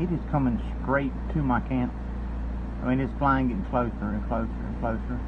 it is coming straight to my camp. I mean, it's flying getting closer and closer and closer.